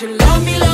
you love me, love